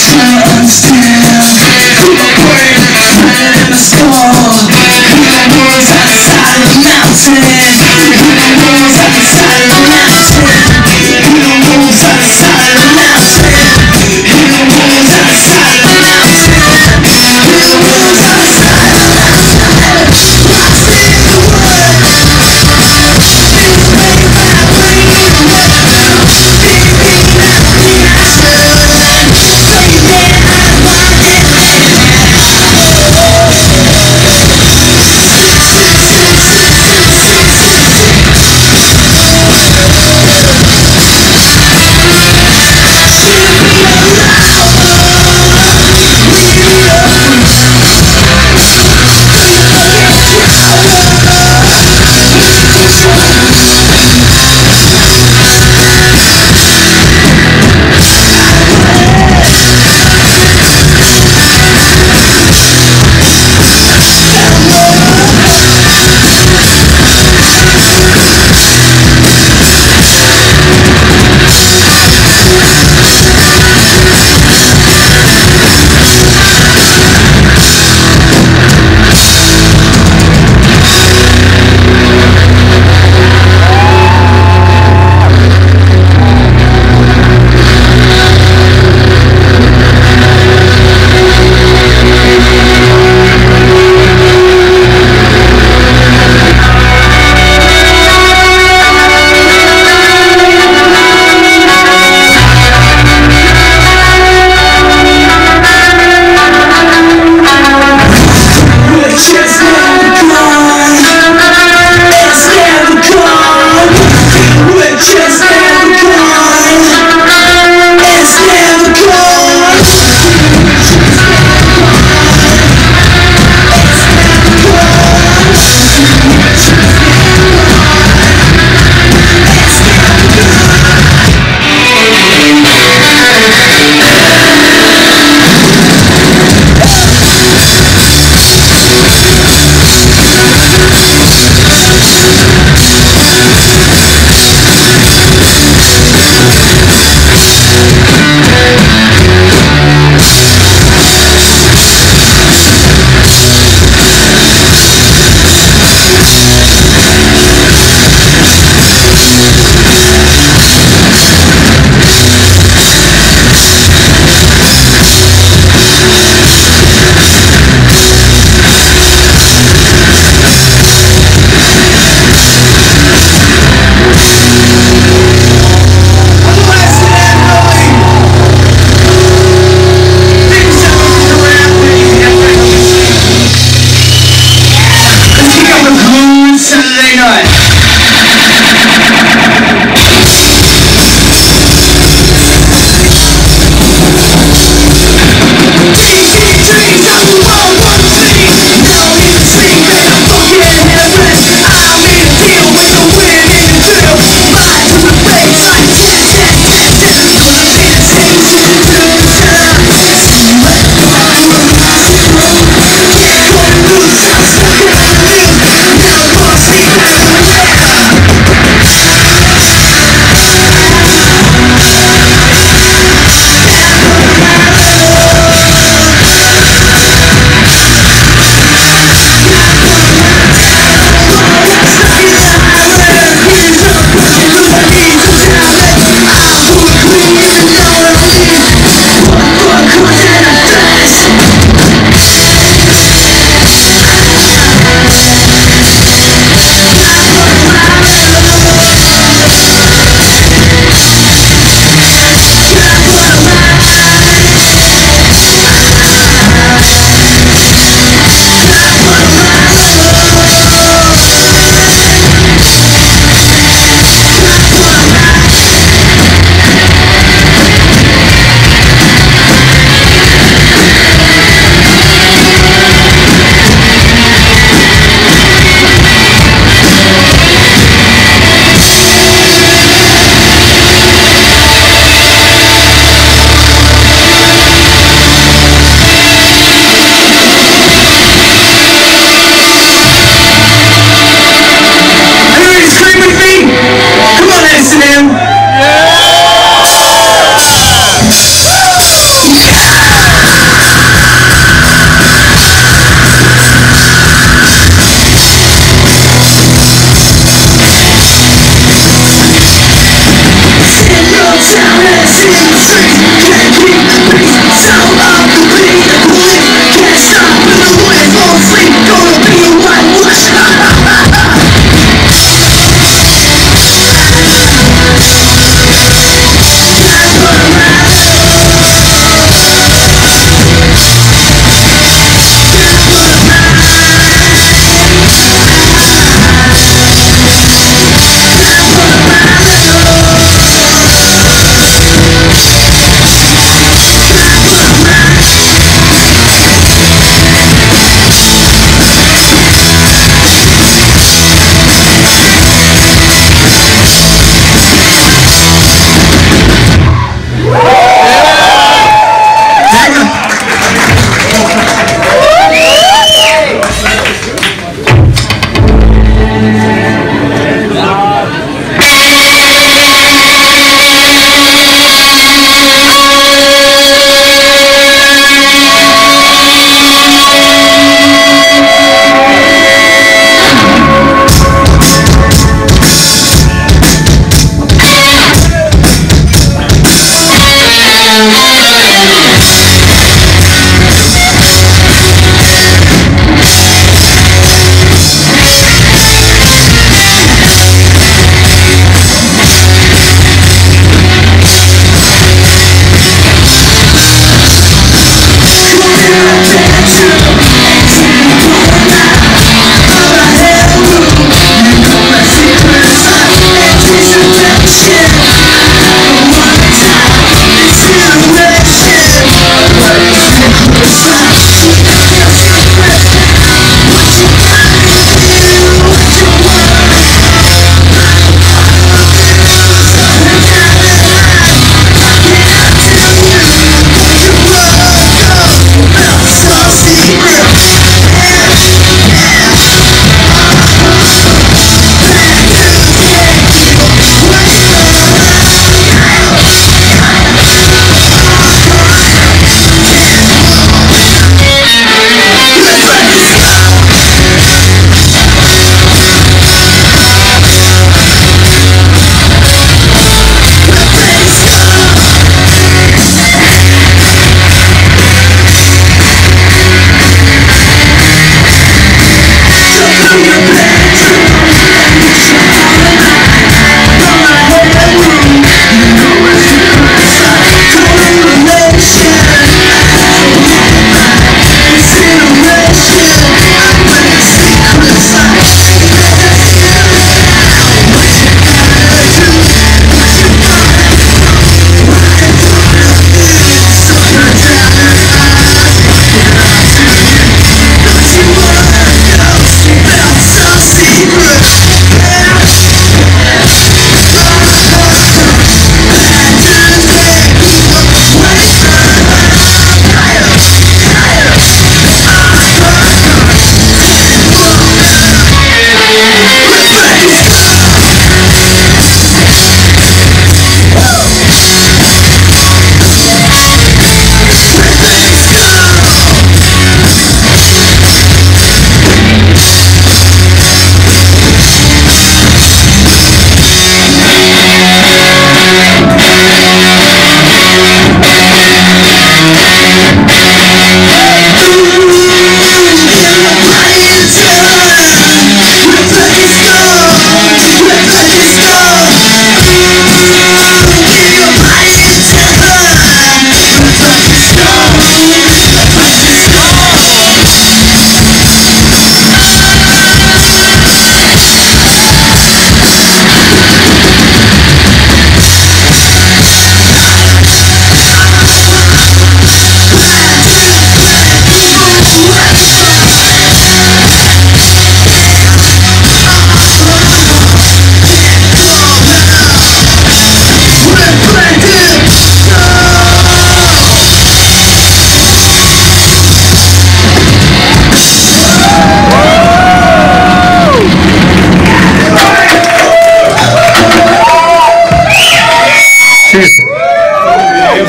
tricks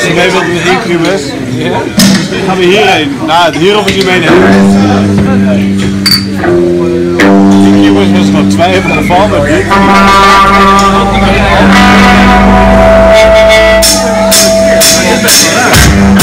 Volgens mij wilden een Incubus. Ja? Gaan we hierheen. Nou, hier op is meenemen. heen. Incubus was nog twee van, maar. Ja.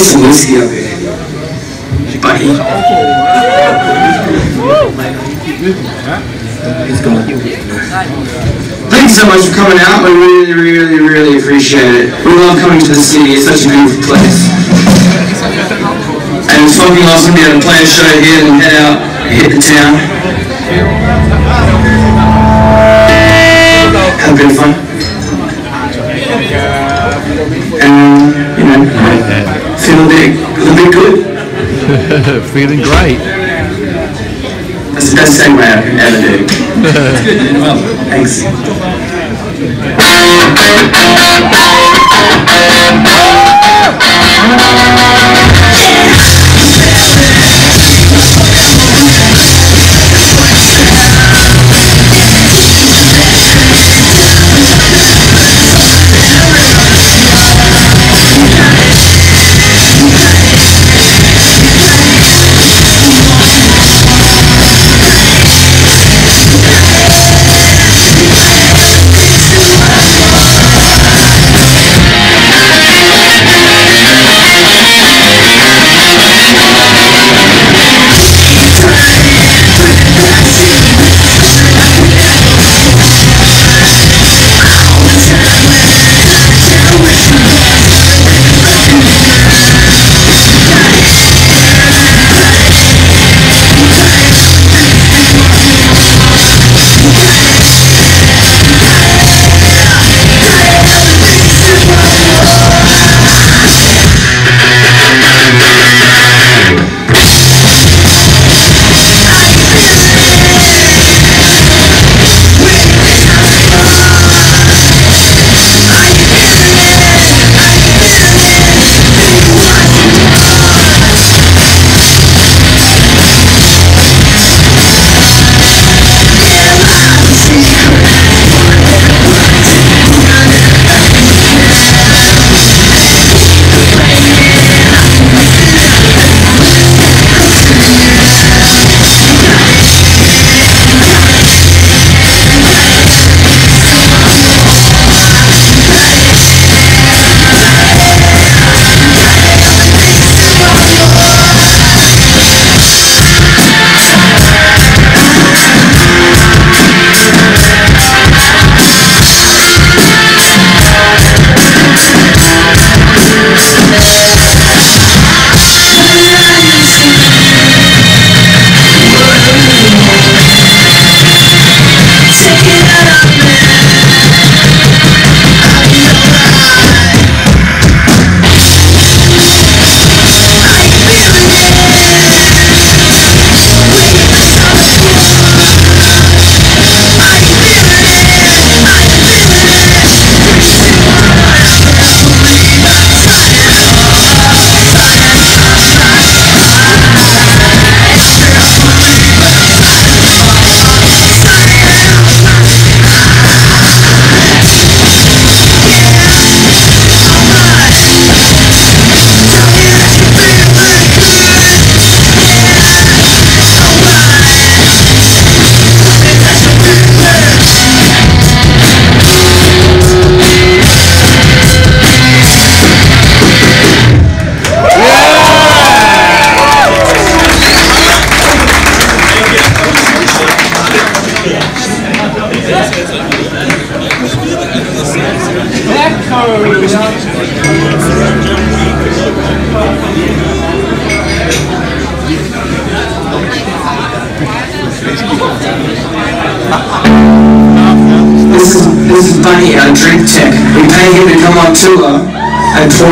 I need some whiskey up Thank you so much for coming out. We really, really, really appreciate it. We love coming to the city. It's such a beautiful place. And it's fucking awesome to be able to play a show here and head out, hit the town. Have a bit of fun. And, you know, feel a bit, a bit good. Feeling great. That's the best segue I can ever do. Thanks. Thank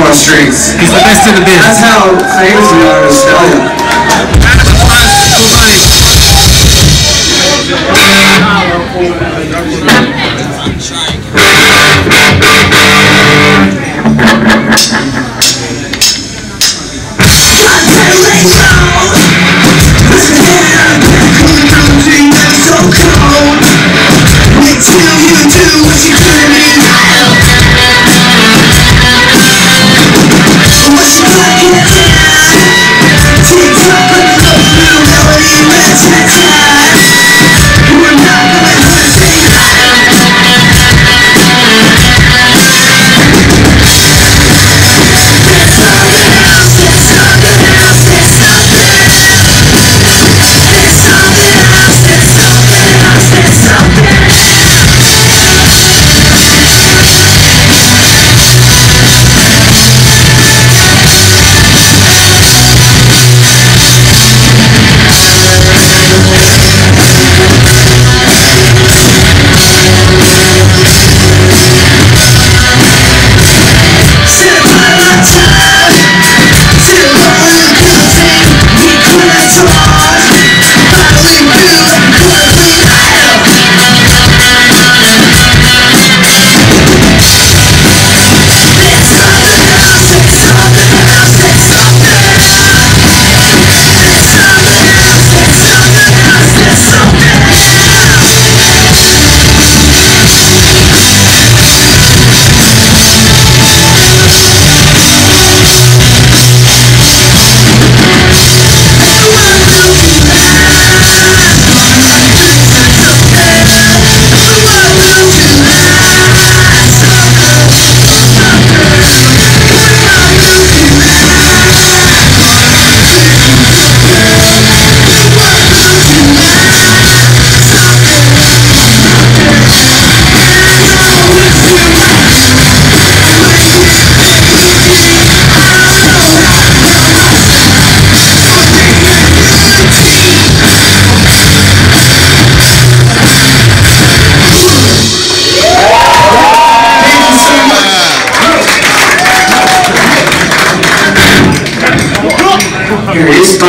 and pour our strings. He's the best in the biz. That's how famous we are in Australia. Here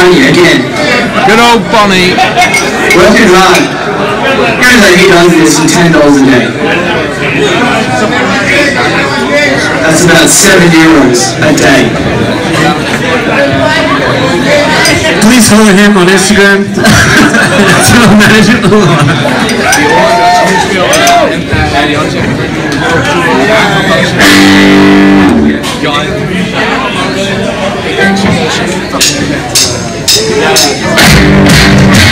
it is, Bunny again. Good old Bonnie. Working hard. Here's how he does this for ten dollars a day. That's about seven euros a day. Please follow him on Instagram. General Manager. Say what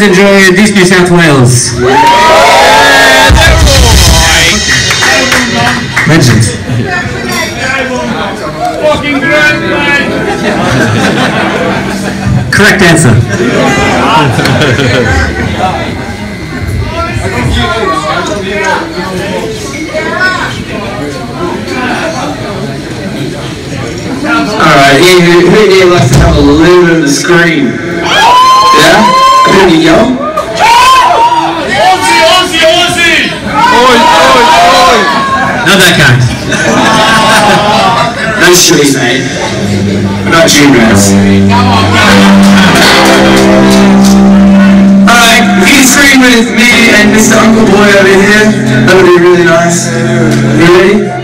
guys enjoy These New South Whales? Legends. Fucking great! Correct answer. Alright, who, here likes to have a bit of the scream? Yeah? Can you yell? Aussie, Aussie, Aussie! Oi, oi, oi! Not that kind. No shitty, mate. We're not gym rats. Alright, if you scream with me and Mr. Uncle Boy over here, that would be really nice. You ready?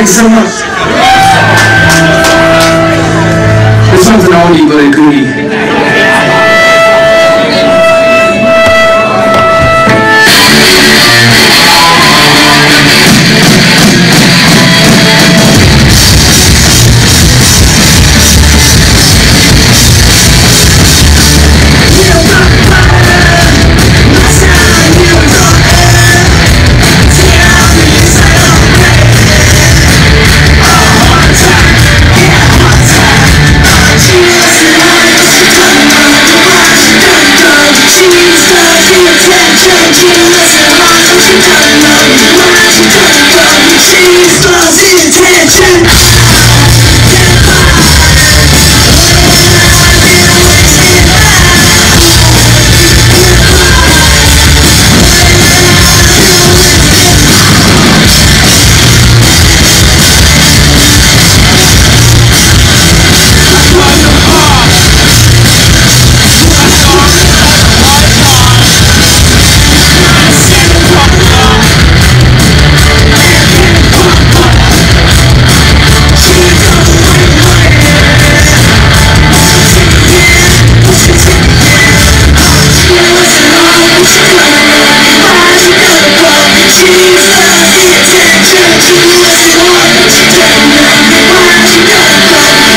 Thanks so much. This one's an oldie but a goodie.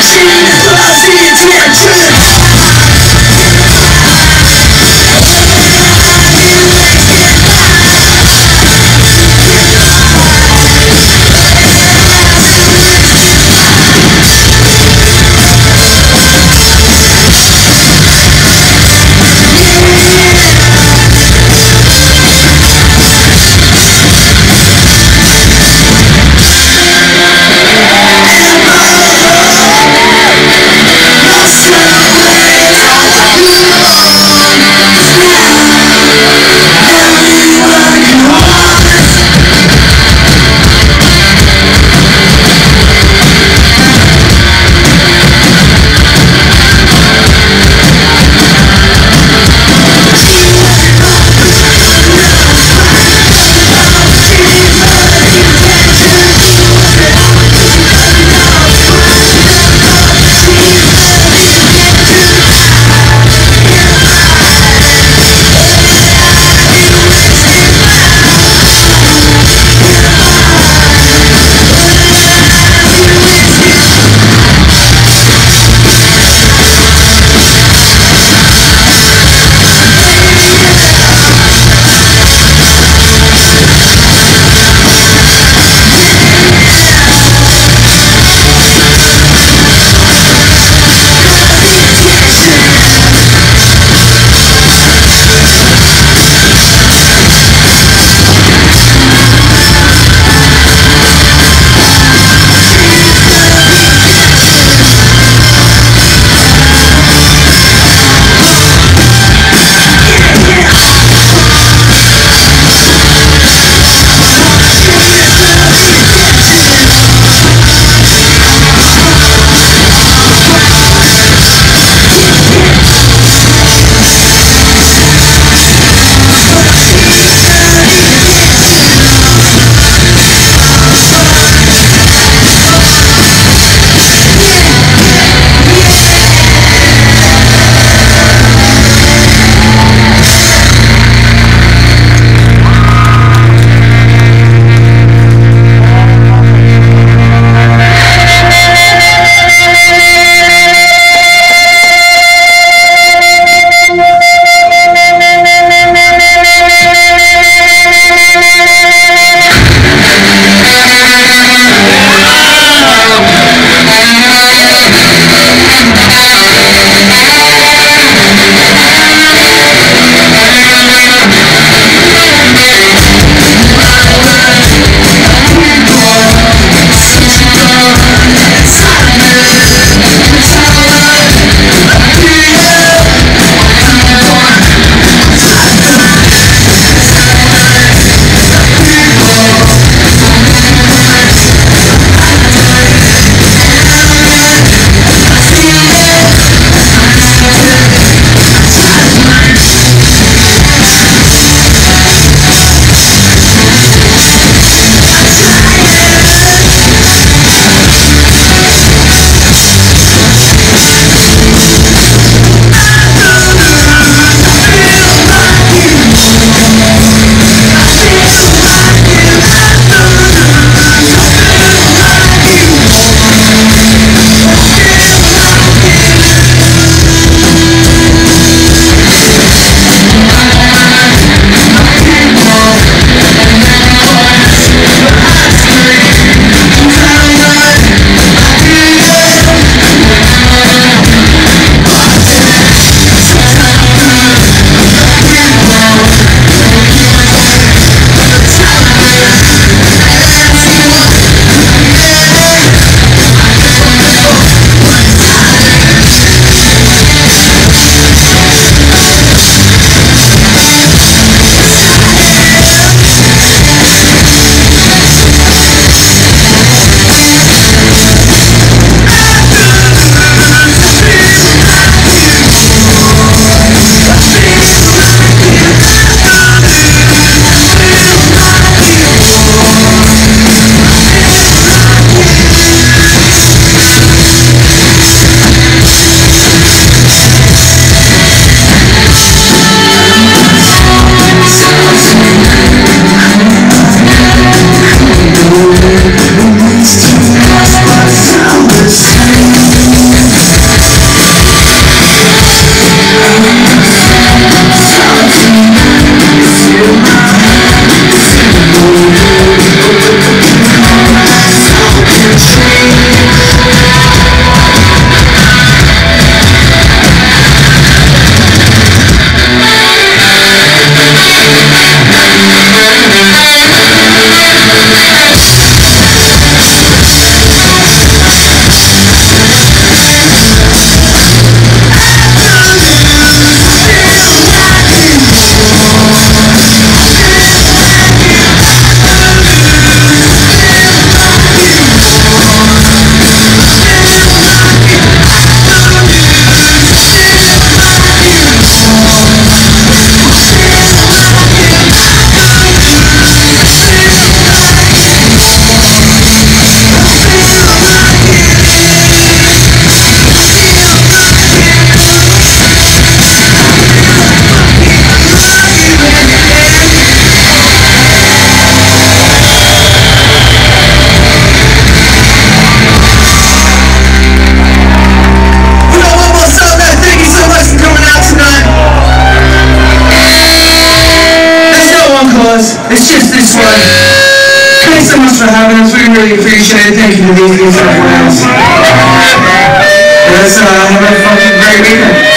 sin. It's just this one. Thanks so much for having us. We really appreciate it. Thank you to these New South Whales. Let's uh, have a fucking great weekend.